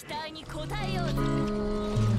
期待に応えようぜ。